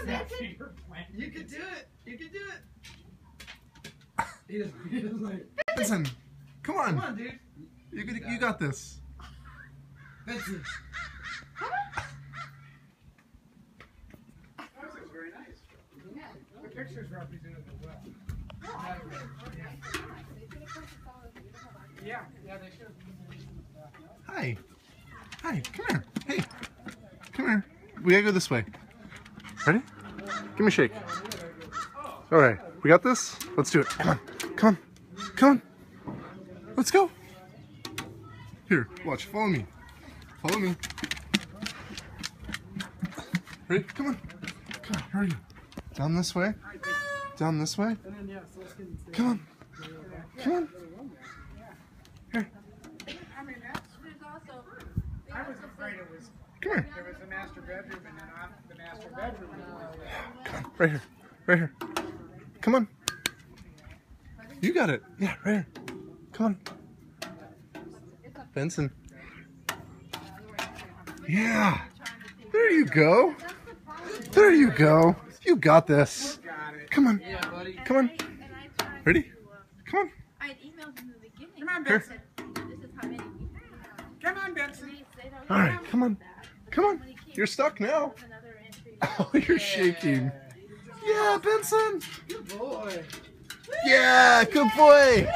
on, That's Benson. You can do it. You can do it. He doesn't. He doesn't like. Benson, come on. Come on, dude. You, got- you got this. Benson. That was very nice. The pictures represented it well. Yeah, yeah, they should. Hi. Hi, come here. Hey. Come here. We gotta go this way. Ready? Give me a shake. All right. We got this? Let's do it. Come on. Come on. Come on. Let's go. Here, watch. Follow me. Follow me. Ready? Come on. Come on. Hurry. Down this way. Down this way. And then, yeah, so let's get into Come on. Come on. Here. I mean, that's, I was afraid it was, Come here. There was the master bedroom and then off the master bedroom. was- Come on. Right here. Right here. Come on. You got it. Yeah, right here. Come on. Benson. Yeah. There you go. There you go. You got this. Come on. Buddy. Come on. And I tried Ready? Come on. I had emailed them in the beginning. Come on, Benson. This is how many we have. Come on, Benson. They- they don't All right, come on. Come on. when he came You're stuck now. With another entry, Oh, you're shaking. Yeah, Benson. Good boy. Yeah, good boy.